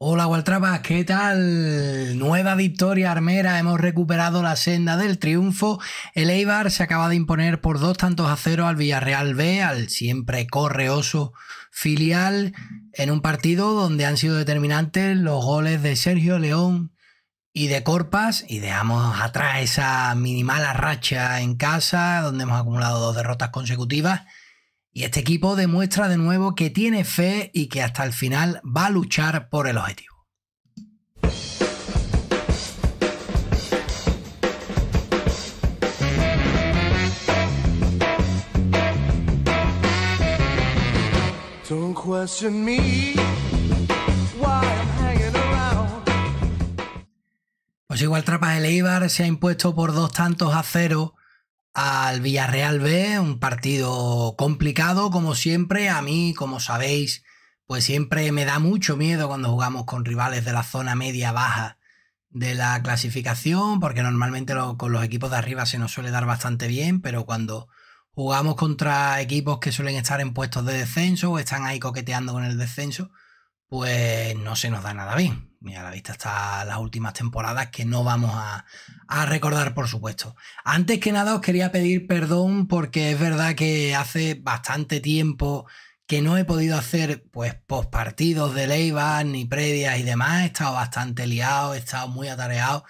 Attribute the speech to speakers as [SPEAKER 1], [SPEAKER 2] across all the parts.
[SPEAKER 1] Hola Waltrapas, ¿qué tal? Nueva victoria armera, hemos recuperado la senda del triunfo. El Eibar se acaba de imponer por dos tantos a cero al Villarreal B, al siempre correoso filial, en un partido donde han sido determinantes los goles de Sergio León y de Corpas y dejamos atrás esa minimal racha en casa donde hemos acumulado dos derrotas consecutivas y este equipo demuestra de nuevo que tiene fe y que hasta el final va a luchar por el objetivo. Pues igual Trapas el Eibar se ha impuesto por dos tantos a cero al Villarreal B, un partido complicado como siempre. A mí, como sabéis, pues siempre me da mucho miedo cuando jugamos con rivales de la zona media-baja de la clasificación, porque normalmente con los equipos de arriba se nos suele dar bastante bien, pero cuando jugamos contra equipos que suelen estar en puestos de descenso o están ahí coqueteando con el descenso, pues no se nos da nada bien. Mira, a la vista está las últimas temporadas que no vamos a, recordar, por supuesto. Antes que nada, os quería pedir perdón porque es verdad que hace bastante tiempo que no he podido hacer pues postpartidos de Leiva ni previas y demás. He estado bastante liado, he estado muy atareado.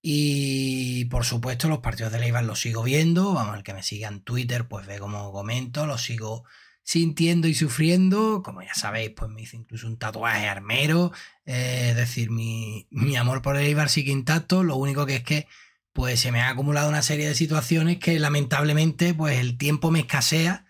[SPEAKER 1] Y por supuesto, los partidos de Leiva los sigo viendo. Vamos, el que me siga en Twitter, pues ve como comento, los sigo sintiendo y sufriendo. Como ya sabéis, pues me hice incluso un tatuaje armero. Eh, es decir, mi, amor por el Eibar sigue intacto. Lo único que es que pues se me ha acumulado una serie de situaciones que lamentablemente pues el tiempo me escasea.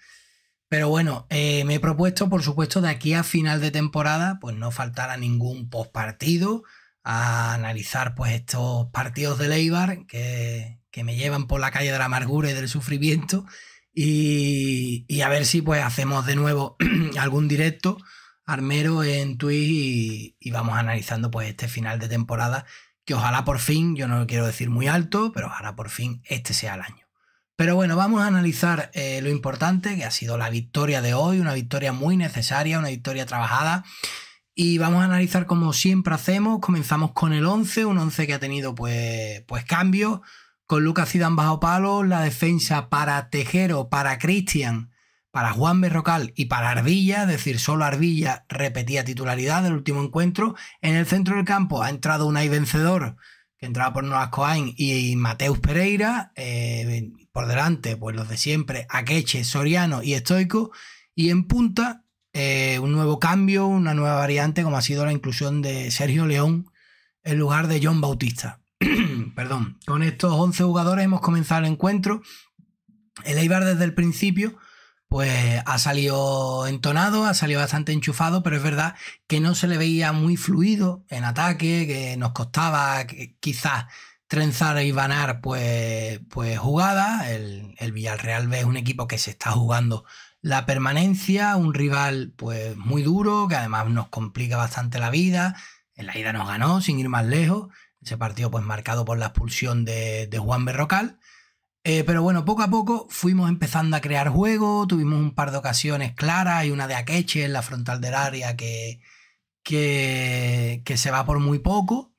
[SPEAKER 1] Pero bueno, eh, me he propuesto, por supuesto, de aquí a final de temporada, pues no faltará ningún postpartido a analizar pues estos partidos del Eibar que, que me llevan por la calle de la amargura y del sufrimiento y, a ver si pues hacemos de nuevo algún directo armero en Twitch y, vamos analizando pues este final de temporada que ojalá por fin, yo no lo quiero decir muy alto, pero ojalá por fin este sea el año. Pero bueno, vamos a analizar eh, lo importante que ha sido la victoria de hoy, una victoria muy necesaria, una victoria trabajada. Y vamos a analizar como siempre hacemos. Comenzamos con el 11, un 11 que ha tenido pues, pues cambios con Lucas Zidane bajo palo, la defensa para Tejero, para Cristian, para Juan Berrocal y para Ardilla, es decir, solo Ardilla repetía titularidad del último encuentro. En el centro del campo ha entrado un vencedor que entraba por Noas Coain y Mateus Pereira. Eh, por delante, pues los de siempre, Akeche, Soriano y Estoico. Y en punta, eh, un nuevo cambio, una nueva variante, como ha sido la inclusión de Sergio León en lugar de John Bautista. Perdón, con estos 11 jugadores hemos comenzado el encuentro. El Eibar desde el principio pues ha salido entonado, ha salido bastante enchufado, pero es verdad que no se le veía muy fluido en ataque, que nos costaba quizás trenzar y vanar pues, pues jugada. El, el Villarreal es un equipo que se está jugando la permanencia, un rival pues muy duro, que además nos complica bastante la vida. En la ida nos ganó sin ir más lejos ese partido pues marcado por la expulsión de, Juan Berrocal. Eh, pero bueno, poco a poco fuimos empezando a crear juego, tuvimos un par de ocasiones claras y una de Akeche en la frontal del área que, que, se va por muy poco.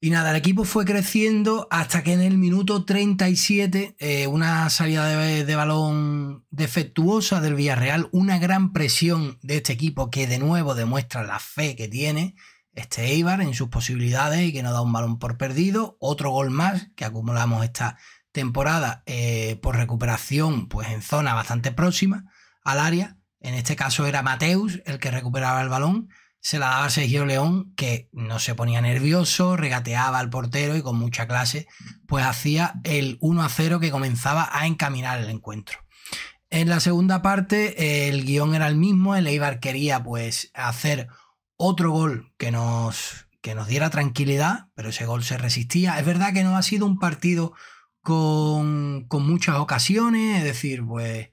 [SPEAKER 1] Y nada, el equipo fue creciendo hasta que en el minuto 37, eh, una salida de, balón defectuosa del Villarreal, una gran presión de este equipo que de nuevo demuestra la fe que tiene, este Eibar en sus posibilidades y que no da un balón por perdido. Otro gol más que acumulamos esta temporada eh, por recuperación, pues en zona bastante próxima al área. En este caso era Mateus el que recuperaba el balón. Se la daba Sergio León, que no se ponía nervioso, regateaba al portero y con mucha clase, pues hacía el 1 a 0 que comenzaba a encaminar el encuentro. En la segunda parte, el guion era el mismo, el Eibar quería pues hacer otro gol que nos, que nos diera tranquilidad, pero ese gol se resistía. Es verdad que no ha sido un partido con, muchas ocasiones, es decir, pues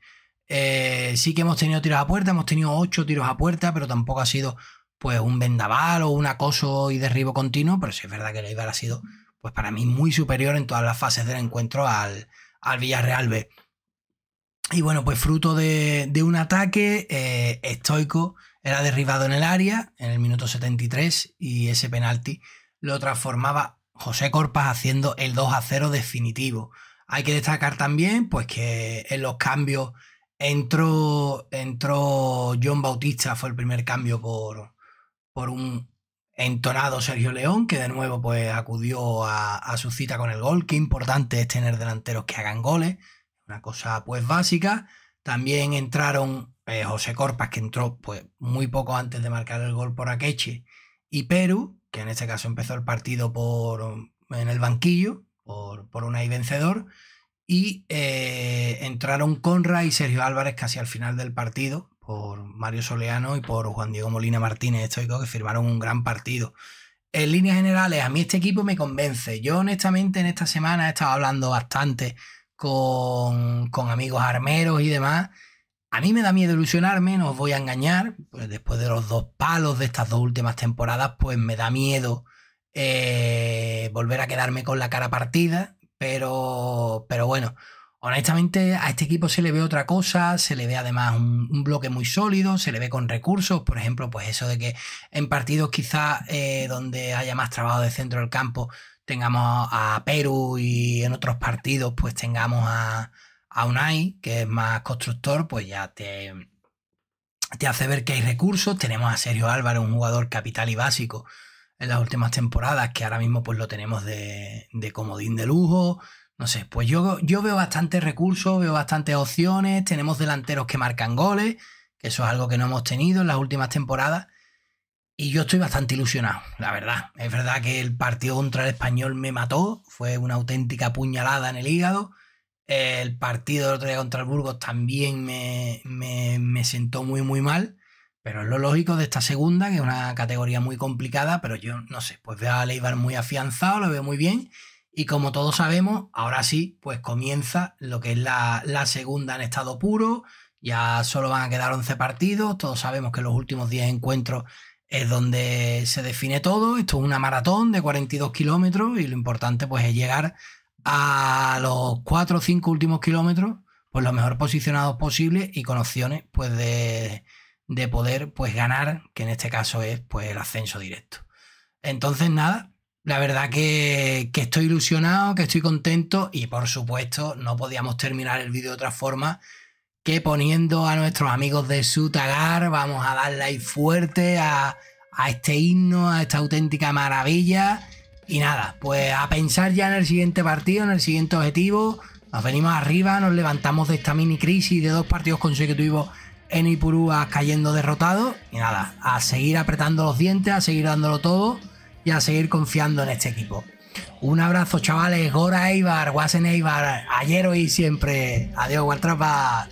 [SPEAKER 1] eh, sí que hemos tenido tiros a puerta, hemos tenido ocho tiros a puerta, pero tampoco ha sido pues un vendaval o un acoso y derribo continuo, pero sí es verdad que el Eibar ha sido pues para mí muy superior en todas las fases del encuentro al, al Villarreal B. Y bueno, pues fruto de, un ataque eh, estoico era derribado en el área en el minuto 73 y ese penalti lo transformaba José Corpas haciendo el 2 a 0 definitivo. Hay que destacar también pues que en los cambios entró, entró John Bautista, fue el primer cambio por, por un entonado Sergio León, que de nuevo pues acudió a, su cita con el gol. Qué importante es tener delanteros que hagan goles, una cosa pues básica. También entraron eh, José Corpas, que entró pues muy poco antes de marcar el gol por Akeche, y Perú, que en este caso empezó el partido por, en el banquillo, por, por un ahí vencedor. Y eh, entraron Conra y Sergio Álvarez casi al final del partido, por Mario Soleano y por Juan Diego Molina Martínez estoico, que firmaron un gran partido. En líneas generales, a mí este equipo me convence. Yo honestamente en esta semana he estado hablando bastante con, con amigos armeros y demás. A mí me da miedo ilusionarme, no os voy a engañar. Pues después de los dos palos de estas dos últimas temporadas, pues me da miedo eh, volver a quedarme con la cara partida. Pero, pero bueno, honestamente a este equipo se le ve otra cosa, se le ve además un, bloque muy sólido, se le ve con recursos, por ejemplo, pues eso de que en partidos quizás eh, donde haya más trabajo de centro del campo tengamos a Perú y en otros partidos pues tengamos a, a Unai, que es más constructor, pues ya te, te hace ver que hay recursos. Tenemos a Sergio Álvarez, un jugador capital y básico en las últimas temporadas, que ahora mismo pues lo tenemos de, comodín de lujo. No sé, pues yo, yo veo bastantes recursos, veo bastantes opciones, tenemos delanteros que marcan goles, que eso es algo que no hemos tenido en las últimas temporadas. Y yo estoy bastante ilusionado, la verdad. Es verdad que el partido contra el español me mató, fue una auténtica puñalada en el hígado. El partido del otro día contra el Burgos también me, me, me sentó muy, muy mal. Pero es lo lógico de esta segunda, que es una categoría muy complicada, pero yo no sé, pues veo a Leibar muy afianzado, lo veo muy bien. Y como todos sabemos, ahora sí, pues comienza lo que es la, segunda en estado puro. Ya solo van a quedar 11 partidos. Todos sabemos que los últimos 10 encuentros es donde se define todo. Esto es una maratón de 42 kilómetros y lo importante pues es llegar a los 4 o 5 últimos kilómetros pues lo mejor posicionados posible y con opciones pues de de poder pues ganar, que en este caso es pues el ascenso directo. Entonces nada, la verdad que, que estoy ilusionado, que estoy contento y por supuesto no podíamos terminar el vídeo de otra forma que poniendo a nuestros amigos de Sutagar, vamos a darle ahí fuerte a, a este himno, a esta auténtica maravilla. Y nada, pues a pensar ya en el siguiente partido, en el siguiente objetivo. Nos venimos arriba, nos levantamos de esta mini crisis de dos partidos consecutivos en Ipurúa cayendo derrotado. Y nada, a seguir apretando los dientes, a seguir dándolo todo y a seguir confiando en este equipo. Un abrazo, chavales. Gora Eibar, Wasen Eibar, ayer, hoy siempre. Adiós, Waltrapa.